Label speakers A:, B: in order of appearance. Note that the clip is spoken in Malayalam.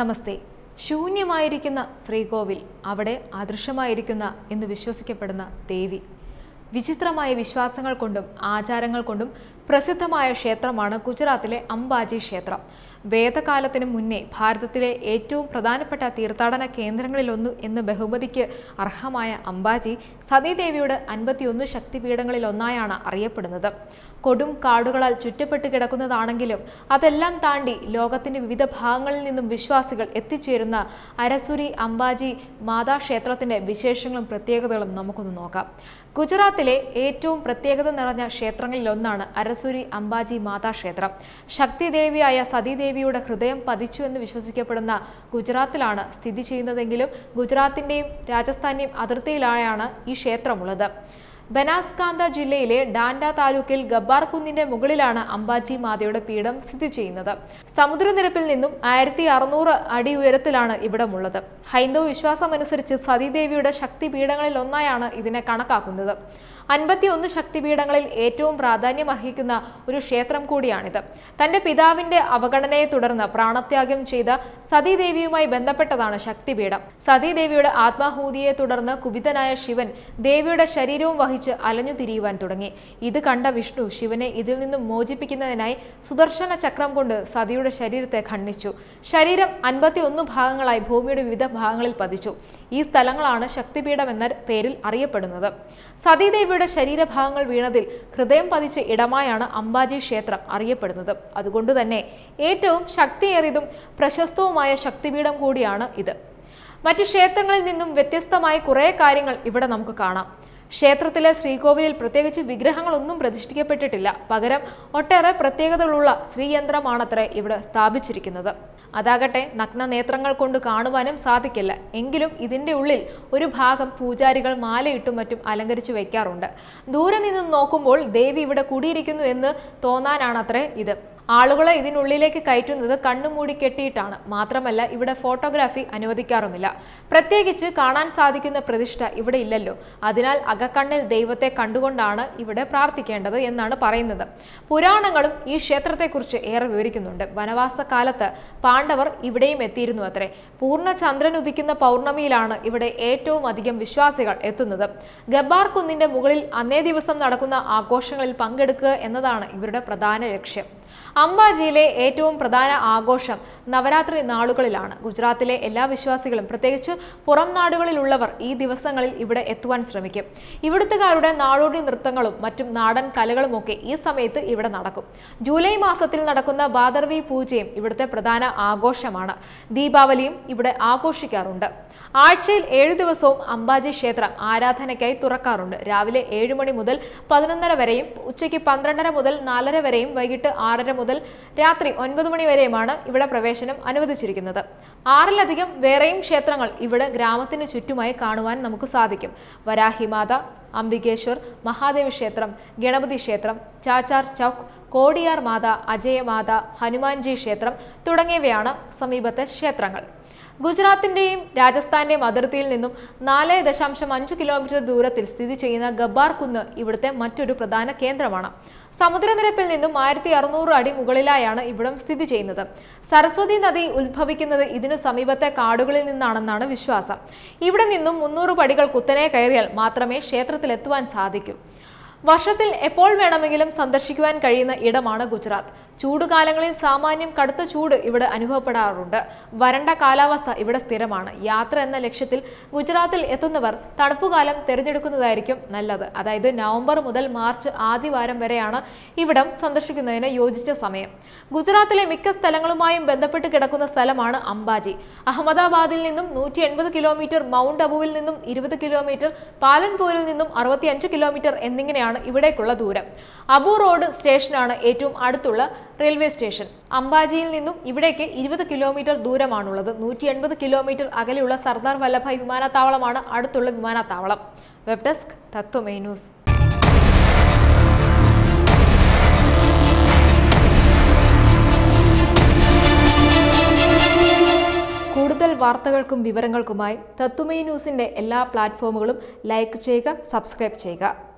A: നമസ്തേ. ശൂന്യമായിരിക്കുന്ന ശ്രീകോവിൽ അവിടെ അദൃശ്യമായിരിക്കുന്ന എന്ന് വിശ്വസിക്കപ്പെടുന്ന ദേവി. വിചിത്രമായ വിശ്വാസങ്ങൾ കൊണ്ടും ആചാരങ്ങൾ കൊണ്ടും പ്രസിദ്ധമായ ക്ഷേത്രമാണ് ഗുജറാത്തിലെ അംബാജി ക്ഷേത്രം. വേദകാലത്തിനു മുന്നേ ഭാരതത്തിലെ ഏറ്റവും പ്രധാനപ്പെട്ട തീർത്ഥാടന കേന്ദ്രങ്ങളിലൊന്ന് എന്ന ബഹുമതിക്ക് അർഹമായ അംബാജി സതീദേവിയുടെ അൻപത്തിയൊന്ന് ശക്തിപീഠങ്ങളിലൊന്നായാണ് അറിയപ്പെടുന്നത്. കൊടും കാടുകളാൽ ചുറ്റപ്പെട്ട് കിടക്കുന്നതാണെങ്കിലും അതെല്ലാം താണ്ടി ലോകത്തിന്റെ വിവിധ ഭാഗങ്ങളിൽ നിന്നും വിശ്വാസികൾ എത്തിച്ചേരുന്ന അരസുരി അംബാജി മാതാ ക്ഷേത്രത്തിന്റെ വിശേഷങ്ങളും പ്രത്യേകതകളും നമുക്കൊന്ന് നോക്കാം. ഗുജറാത്തിലെ ഏറ്റവും പ്രത്യേകത നിറഞ്ഞ ക്ഷേത്രങ്ങളിൽ ഒന്നാണ് അരസുരി അംബാജി മാതാ ക്ഷേത്രം. ശക്തിദേവിയായ സതീദേവിയുടെ ഹൃദയം പതിച്ചു എന്ന് വിശ്വസിക്കപ്പെടുന്ന ഗുജറാത്തിലാണ് സ്ഥിതി ചെയ്യുന്നതെങ്കിലും ഗുജറാത്തിന്റെയും രാജസ്ഥാന്റെയും അതിർത്തിയിലായാണ് ഈ ക്ഷേത്രമുള്ളത്. ബനാസ്കാന്ത ജില്ലയിലെ ഡാൻഡ താലൂക്കിൽ ഗബ്ബാർ കുന്നിന്റെ മുകളിലാണ് അംബാജി മാതയുടെ പീഠം സ്ഥിതി ചെയ്യുന്നത്. സമുദ്രനിരപ്പിൽ നിന്നും ആയിരത്തി അറുന്നൂറ് അടി ഉയരത്തിലാണ് ഇവിടമുള്ളത്. ഹൈന്ദവ വിശ്വാസമനുസരിച്ച് സതീദേവിയുടെ ശക്തിപീഠങ്ങളിൽ ഒന്നായാണ് ഇതിനെ കണക്കാക്കുന്നത്. അൻപത്തിയൊന്ന് ശക്തിപീഠങ്ങളിൽ ഏറ്റവും പ്രാധാന്യം അർഹിക്കുന്ന ഒരു ക്ഷേത്രം കൂടിയാണിത്. തന്റെ പിതാവിന്റെ അവഗണനയെ തുടർന്ന് പ്രാണത്യാഗം ചെയ്ത സതീദേവിയുമായി ബന്ധപ്പെട്ടതാണ് ശക്തിപീഠം. സതീദേവിയുടെ ആത്മാഹൂതിയെ തുടർന്ന് കുപിതനായ ശിവൻ ദേവിയുടെ ശരീരവും വഹിച്ച് അലഞ്ഞു തിരിയുവാൻ തുടങ്ങി. ഇത് കണ്ട വിഷ്ണു ശിവനെ ഇതിൽ നിന്നും മോചിപ്പിക്കുന്നതിനായി സുദർശന ചക്രം കൊണ്ട് സതിയുടെ ശരീരത്തെ ഖണ്ഡിച്ചു. ശരീരം അൻപത്തിയൊന്ന് ഭാഗങ്ങളായി ഭൂമിയുടെ വിവിധ ഭാഗങ്ങളിൽ പതിച്ചു. ഈ സ്ഥലങ്ങളാണ് ശക്തിപീഠം എന്ന പേരിൽ അറിയപ്പെടുന്നത്. സതീദേവിയുടെ ശരീരഭാഗങ്ങൾ വീണതിൽ ഹൃദയം പതിച്ച ഇടമായാണ് അംബാജി ക്ഷേത്രം അറിയപ്പെടുന്നത്. അതുകൊണ്ട് തന്നെ ഏറ്റവും ശക്തിയേറിയതും പ്രശസ്തവുമായ ശക്തിപീഠം കൂടിയാണ് ഇത്. മറ്റു ക്ഷേത്രങ്ങളിൽ നിന്നും വ്യത്യസ്തമായ കുറേ കാര്യങ്ങൾ ഇവിടെ നമുക്ക് കാണാം. ക്ഷേത്രത്തിലെ ശ്രീകോവിലിൽ പ്രത്യേകിച്ച് വിഗ്രഹങ്ങളൊന്നും പ്രതിഷ്ഠിക്കപ്പെട്ടിട്ടില്ല. പകരം ഒട്ടേറെ പ്രത്യേകതകളുള്ള ശ്രീയന്ത്രമാണത്രേ ഇവിടെ സ്ഥാപിച്ചിരിക്കുന്നത്. അതാകട്ടെ നഗ്ന നേത്രങ്ങൾ കൊണ്ട് കാണുവാനും സാധിക്കില്ല. എങ്കിലും ഇതിന്റെ ഉള്ളിൽ ഒരു ഭാഗം പൂജാരികൾ മാലയിട്ടും മറ്റും അലങ്കരിച്ചു വയ്ക്കാറുണ്ട് ദൂരെ നിന്നും നോക്കുമ്പോൾ ദേവി ഇവിടെ കൂടിയിരിക്കുന്നു എന്ന് തോന്നാനാണത്രേ ഇത്. ആളുകളെ ഇതിനുള്ളിലേക്ക് കയറ്റുന്നത് കണ്ണുമൂടി കെട്ടിയിട്ടാണ്. മാത്രമല്ല ഇവിടെ ഫോട്ടോഗ്രാഫി അനുവദിക്കാറുമില്ല. പ്രത്യേകിച്ച് കാണാൻ സാധിക്കുന്ന പ്രതിഷ്ഠ ഇവിടെ ഇല്ലല്ലോ. അതിനാൽ അകക്കണ്ണിൽ ദൈവത്തെ കണ്ടുകൊണ്ടാണ് ഇവിടെ പ്രാർത്ഥിക്കേണ്ടത് എന്നാണ് പറയുന്നത്. പുരാണങ്ങളും ഈ ക്ഷേത്രത്തെക്കുറിച്ച് ഏറെ വിവരിക്കുന്നുണ്ട്. വനവാസ കാലത്ത് പാണ്ഡവർ ഇവിടെയും എത്തിയിരുന്നു അത്രേ. പൂർണ ചന്ദ്രൻ ഉദിക്കുന്ന പൗർണമിയിലാണ് ഇവിടെ ഏറ്റവും അധികം വിശ്വാസികൾ എത്തുന്നത്. ഗബ്ബാർ കുന്നിന്റെ മുകളിൽ അന്നേ ദിവസം നടക്കുന്ന ആഘോഷങ്ങളിൽ പങ്കെടുക്കുക എന്നതാണ് ഇവരുടെ പ്രധാന ലക്ഷ്യം. അംബാജിയിലെ ഏറ്റവും പ്രധാന ആഘോഷം നവരാത്രി നാളുകളിലാണ്. ഗുജറാത്തിലെ എല്ലാ വിശ്വാസികളും പ്രത്യേകിച്ച് പുറം നാടുകളിലുള്ളവർ ഈ ദിവസങ്ങളിൽ ഇവിടെ എത്തുവാൻ ശ്രമിക്കും. ഇവിടുത്തുകാരുടെ നാടോടി നൃത്തങ്ങളും മറ്റും നാടൻ കലകളുമൊക്കെ ഈ സമയത്ത് ഇവിടെ നടക്കും. ജൂലൈ മാസത്തിൽ നടക്കുന്ന ബാദർവി പൂജയും ഇവിടുത്തെ പ്രധാന ആഘോഷമാണ്. ദീപാവലിയും ഇവിടെ ആഘോഷിക്കാറുണ്ട്. ആഴ്ചയിൽ ഏഴു ദിവസവും അംബാജി ക്ഷേത്രം ആരാധനയ്ക്കായി തുറക്കാറുണ്ട്. രാവിലെ ഏഴ് മണി മുതൽ പതിനൊന്നര വരെയും ഉച്ചയ്ക്ക് പന്ത്രണ്ടര മുതൽ നാലര വരെയും വൈകിട്ട് ആറര മുതൽ രാത്രി ഒൻപത് മണി വരെയുമാണ് ഇവിടെ പ്രവേശനം അനുവദിച്ചിരിക്കുന്നത്. ആറിലധികം വേറെയും ക്ഷേത്രങ്ങൾ ഇവിടെ ഗ്രാമത്തിന് ചുറ്റുമായി കാണുവാൻ നമുക്ക് സാധിക്കും. വരാഹിമാത അംബികേശ്വർ മഹാദേവ ക്ഷേത്രം ഗണപതി ക്ഷേത്രം ചാച്ചാർ ചൗക്ക് കോടിയാർ മാത അജയമാത ഹനുമാൻജി ക്ഷേത്രം തുടങ്ങിയവയാണ് സമീപത്തെ ക്ഷേത്രങ്ങൾ. ഗുജറാത്തിന്റെയും രാജസ്ഥാന്റെയും അതിർത്തിയിൽ നിന്നും നാല് ദശാംശം അഞ്ച് കിലോമീറ്റർ ദൂരത്തിൽ സ്ഥിതി ചെയ്യുന്ന ഗബ്ബാർ കുന്ന് ഇവിടുത്തെ മറ്റൊരു പ്രധാന കേന്ദ്രമാണ്. സമുദ്രനിരപ്പിൽ നിന്നും ആയിരത്തി അറുന്നൂറ് അടി മുകളിലായാണ് ഇവിടം സ്ഥിതി ചെയ്യുന്നത്. സരസ്വതി നദി ഉത്ഭവിക്കുന്നത് ഇതിനു സമീപത്തെ കാടുകളിൽ നിന്നാണെന്നാണ് വിശ്വാസം. ഇവിടെ നിന്നും മുന്നൂറ് പടികൾ കുത്തനെ കയറിയാൽ മാത്രമേ ക്ഷേത്രത്തിലെത്തുവാൻ സാധിക്കൂ. വർഷത്തിൽ എപ്പോൾ വേണമെങ്കിലും സന്ദർശിക്കുവാൻ കഴിയുന്ന ഇടമാണ് ഗുജറാത്ത്. ചൂടുകാലങ്ങളിൽ സാമാന്യം കടുത്ത ചൂട് ഇവിടെ അനുഭവപ്പെടാറുണ്ട്. വരണ്ട കാലാവസ്ഥ ഇവിടെ സ്ഥിരമാണ്. യാത്ര എന്ന ലക്ഷ്യത്തിൽ ഗുജറാത്തിൽ എത്തുന്നവർ തണുപ്പുകാലം തിരഞ്ഞെടുക്കുന്നതായിരിക്കും നല്ലത്. അതായത് നവംബർ മുതൽ മാർച്ച് ആദ്യവാരം വരെയാണ് ഇവിടം സന്ദർശിക്കുന്നതിന് യോജിച്ച സമയം. ഗുജറാത്തിലെ മിക്ക സ്ഥലങ്ങളുമായും ബന്ധപ്പെട്ട് കിടക്കുന്ന സ്ഥലമാണ് അംബാജി. അഹമ്മദാബാദിൽ നിന്നും നൂറ്റി എൺപത് കിലോമീറ്റർ മൗണ്ട് അബുവിൽ നിന്നും ഇരുപത് കിലോമീറ്റർ പാലൻപൂരിൽ നിന്നും അറുപത്തിയഞ്ച് കിലോമീറ്റർ എന്നിങ്ങനെയാണ് ഇവിടേക്കുള്ള ദൂരം. അബു റോഡ് സ്റ്റേഷനാണ് ഏറ്റവും അടുത്തുള്ള റെയിൽവേ സ്റ്റേഷൻ. അംബാജിയിൽ നിന്നും ഇവിടേക്ക് ഇരുപത് കിലോമീറ്റർ ദൂരമാണുള്ളത്. നൂറ്റി എൺപത് കിലോമീറ്റർ അകലെയുള്ള സർദാർ വല്ലഭായ് വിമാനത്താവളമാണ് അടുത്തുള്ള വിമാനത്താവളം. Web desk Tatwamayi news. കൂടുതൽ വാർത്തകൾക്കും വിവരങ്ങൾക്കുമായി എല്ലാ പ്ലാറ്റ്ഫോമുകളും ലൈക്ക് ചെയ്യുക സബ്സ്ക്രൈബ് ചെയ്യുക.